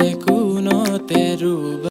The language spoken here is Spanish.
pareku no te ruba.